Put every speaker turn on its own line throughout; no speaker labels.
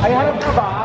Ay, harap ka ba?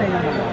Gracias.